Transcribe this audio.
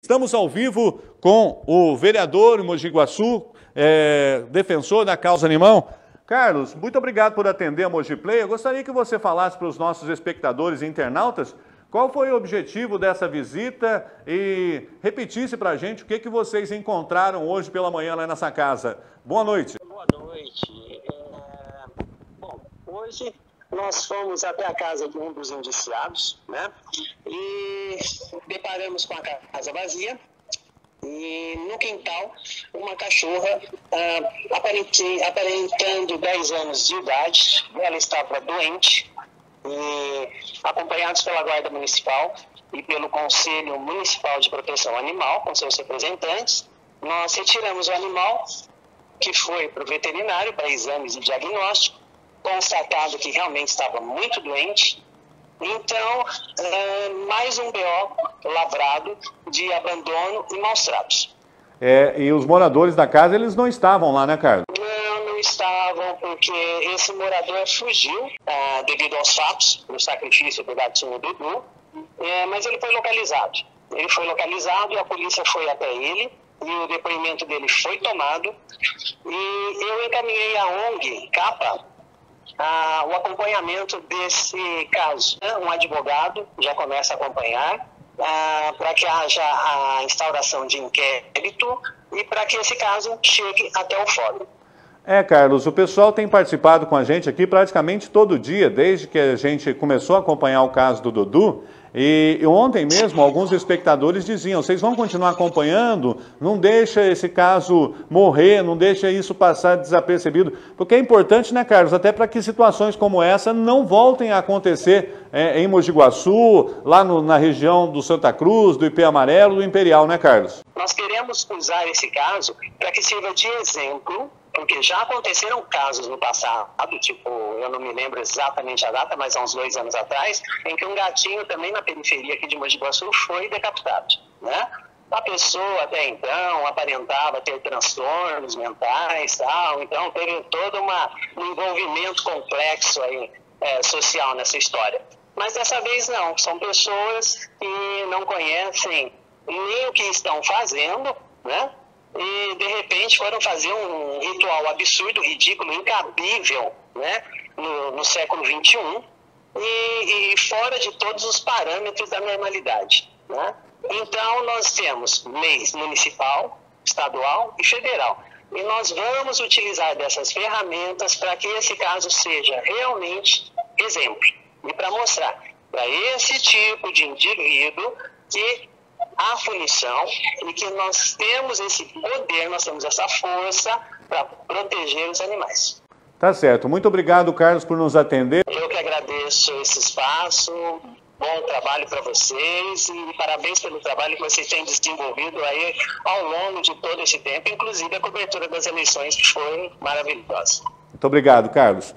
Estamos ao vivo com o vereador Mogi Guaçu, é, defensor da causa animal. Carlos, muito obrigado por atender a Mogi Play. Eu gostaria que você falasse para os nossos espectadores e internautas qual foi o objetivo dessa visita e repetisse para a gente o que, que vocês encontraram hoje pela manhã lá nessa casa. Boa noite. Boa noite. É... Bom, hoje nós fomos até a casa de um dos indiciados, né? E deparamos com a casa vazia. E no quintal, uma cachorra ah, aparentando 10 anos de idade. Ela estava doente. E acompanhados pela Guarda Municipal e pelo Conselho Municipal de Proteção Animal, com seus representantes, nós retiramos o animal, que foi para o veterinário para exames e diagnóstico, constatado que realmente estava muito doente. Então, é, mais um BO lavrado de abandono e maus tratos. É, e os moradores da casa, eles não estavam lá, né, Carlos? Não, não estavam, porque esse morador fugiu ah, devido aos fatos, do sacrifício do gatinho Dudu, é, mas ele foi localizado. Ele foi localizado e a polícia foi até ele, e o depoimento dele foi tomado. E eu encaminhei a ONG, CAPA, ah, o acompanhamento desse caso. Né? Um advogado já começa a acompanhar ah, para que haja a instauração de inquérito e para que esse caso chegue até o fórum. É, Carlos, o pessoal tem participado com a gente aqui praticamente todo dia, desde que a gente começou a acompanhar o caso do Dudu. E ontem mesmo, alguns espectadores diziam: vocês vão continuar acompanhando, não deixa esse caso morrer, não deixa isso passar desapercebido. Porque é importante, né, Carlos, até para que situações como essa não voltem a acontecer é, em Mogi Guaçu, lá no, na região do Santa Cruz, do IP Amarelo, do Imperial, né, Carlos? Nós queremos usar esse caso para que sirva de exemplo porque já aconteceram casos no passado, tipo, eu não me lembro exatamente a data, mas há uns dois anos atrás, em que um gatinho também na periferia aqui de Mogi Guaçu foi decapitado, né? A pessoa até então aparentava ter transtornos mentais, tal, então teve todo uma, um envolvimento complexo aí, é, social nessa história. Mas dessa vez não, são pessoas que não conhecem nem o que estão fazendo, né? E repente foram fazer um ritual absurdo, ridículo, incabível, né, no, no século XXI e, e, fora de todos os parâmetros da normalidade. Né? Então, nós temos leis municipal, estadual e federal. E nós vamos utilizar dessas ferramentas para que esse caso seja realmente exemplo. E para mostrar para esse tipo de indivíduo que a punição e que nós temos esse poder, nós temos essa força para proteger os animais. Tá certo. Muito obrigado, Carlos, por nos atender. Eu que agradeço esse espaço. Bom trabalho para vocês e parabéns pelo trabalho que vocês têm desenvolvido aí ao longo de todo esse tempo, inclusive a cobertura das eleições que foi maravilhosa. Muito obrigado, Carlos.